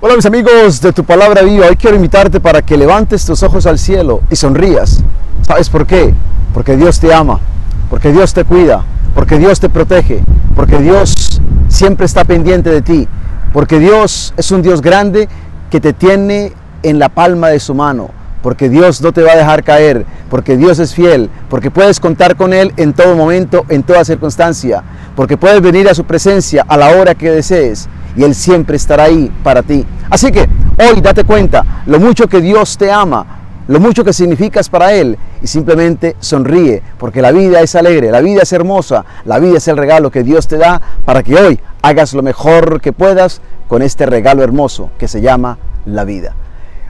Hola mis amigos de tu palabra viva, hoy quiero invitarte para que levantes tus ojos al cielo y sonrías. ¿Sabes por qué? Porque Dios te ama, porque Dios te cuida, porque Dios te protege, porque Dios siempre está pendiente de ti, porque Dios es un Dios grande que te tiene en la palma de su mano, porque Dios no te va a dejar caer, porque Dios es fiel, porque puedes contar con Él en todo momento, en toda circunstancia, porque puedes venir a su presencia a la hora que desees y Él siempre estará ahí para ti. Así que hoy date cuenta lo mucho que Dios te ama, lo mucho que significas para Él y simplemente sonríe, porque la vida es alegre, la vida es hermosa, la vida es el regalo que Dios te da para que hoy hagas lo mejor que puedas con este regalo hermoso que se llama la vida.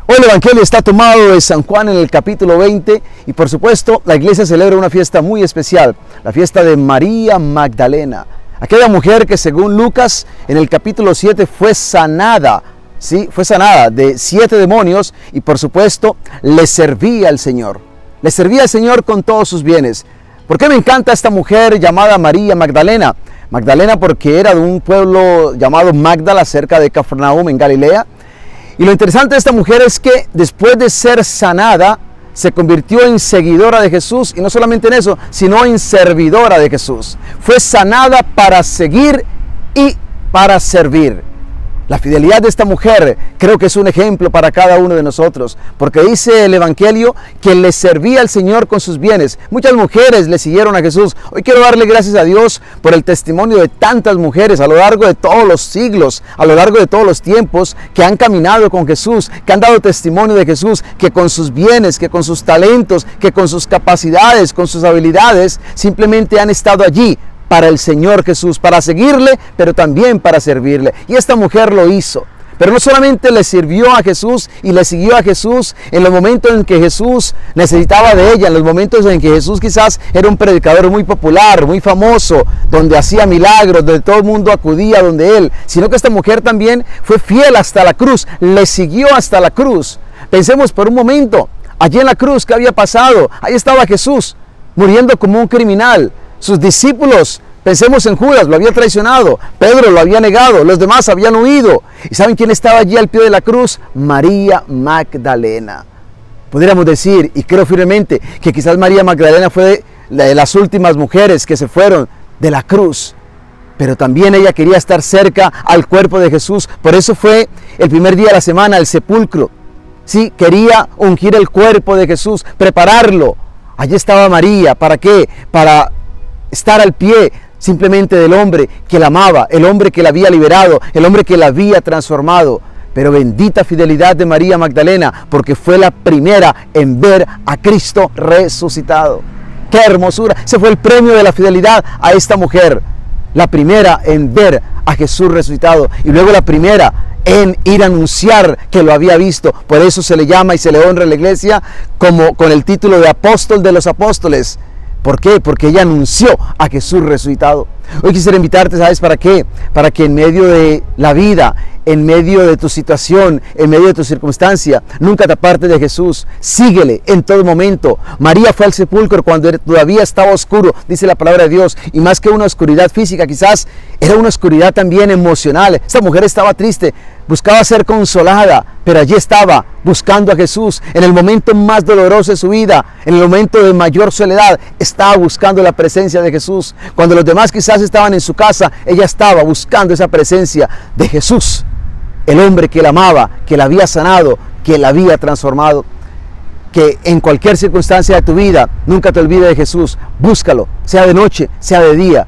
Hoy el Evangelio está tomado de San Juan en el capítulo 20 y por supuesto la iglesia celebra una fiesta muy especial, la fiesta de María Magdalena. Aquella mujer que según Lucas en el capítulo 7 fue sanada, ¿sí? Fue sanada de siete demonios y por supuesto le servía al Señor. Le servía al Señor con todos sus bienes. ¿Por qué me encanta esta mujer llamada María Magdalena? Magdalena porque era de un pueblo llamado Magdala cerca de Cafarnaum en Galilea. Y lo interesante de esta mujer es que después de ser sanada, se convirtió en seguidora de Jesús y no solamente en eso, sino en servidora de Jesús. Fue sanada para seguir y para servir. La fidelidad de esta mujer creo que es un ejemplo para cada uno de nosotros, porque dice el Evangelio que le servía al Señor con sus bienes. Muchas mujeres le siguieron a Jesús. Hoy quiero darle gracias a Dios por el testimonio de tantas mujeres a lo largo de todos los siglos, a lo largo de todos los tiempos, que han caminado con Jesús, que han dado testimonio de Jesús, que con sus bienes, que con sus talentos, que con sus capacidades, con sus habilidades, simplemente han estado allí para el Señor Jesús, para seguirle, pero también para servirle. Y esta mujer lo hizo. Pero no solamente le sirvió a Jesús y le siguió a Jesús en los momentos en que Jesús necesitaba de ella, en los momentos en que Jesús quizás era un predicador muy popular, muy famoso, donde hacía milagros, donde todo el mundo acudía donde él, sino que esta mujer también fue fiel hasta la cruz, le siguió hasta la cruz. Pensemos por un momento, allí en la cruz, ¿qué había pasado? Ahí estaba Jesús, muriendo como un criminal, sus discípulos, pensemos en Judas, lo había traicionado, Pedro lo había negado, los demás habían huido. ¿Y saben quién estaba allí al pie de la cruz? María Magdalena. Pudiéramos decir, y creo firmemente, que quizás María Magdalena fue de las últimas mujeres que se fueron de la cruz. Pero también ella quería estar cerca al cuerpo de Jesús. Por eso fue el primer día de la semana, el sepulcro. Sí, quería ungir el cuerpo de Jesús, prepararlo. Allí estaba María. ¿Para qué? Para estar al pie simplemente del hombre que la amaba, el hombre que la había liberado, el hombre que la había transformado. Pero bendita fidelidad de María Magdalena, porque fue la primera en ver a Cristo resucitado. ¡Qué hermosura! Ese fue el premio de la fidelidad a esta mujer. La primera en ver a Jesús resucitado y luego la primera en ir a anunciar que lo había visto. Por eso se le llama y se le honra en la iglesia como con el título de apóstol de los apóstoles. ¿Por qué? Porque ella anunció a Jesús resucitado. Hoy quisiera invitarte, ¿sabes para qué? Para que en medio de la vida, en medio de tu situación, en medio de tu circunstancia, nunca te apartes de Jesús. Síguele en todo momento. María fue al sepulcro cuando todavía estaba oscuro, dice la palabra de Dios. Y más que una oscuridad física, quizás era una oscuridad también emocional. Esta mujer estaba triste, buscaba ser consolada, pero allí estaba buscando a Jesús en el momento más doloroso de su vida, en el momento de mayor soledad, estaba buscando la presencia de Jesús. Cuando los demás quizás estaban en su casa, ella estaba buscando esa presencia de Jesús, el hombre que la amaba, que la había sanado, que la había transformado. Que en cualquier circunstancia de tu vida nunca te olvides de Jesús. Búscalo, sea de noche, sea de día,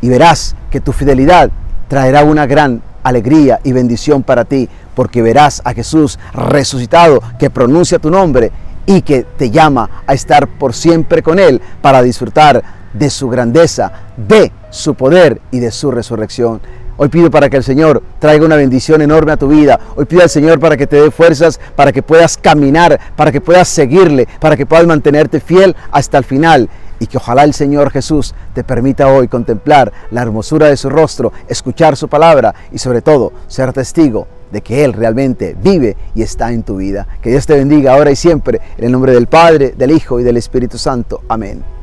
y verás que tu fidelidad traerá una gran alegría y bendición para ti, porque verás a Jesús resucitado que pronuncia tu nombre y que te llama a estar por siempre con Él para disfrutar de su grandeza, de su poder y de su resurrección. Hoy pido para que el Señor traiga una bendición enorme a tu vida. Hoy pido al Señor para que te dé fuerzas, para que puedas caminar, para que puedas seguirle, para que puedas mantenerte fiel hasta el final. Y que ojalá el Señor Jesús te permita hoy contemplar la hermosura de su rostro, escuchar su palabra y sobre todo ser testigo de que Él realmente vive y está en tu vida. Que Dios te bendiga ahora y siempre. En el nombre del Padre, del Hijo y del Espíritu Santo. Amén.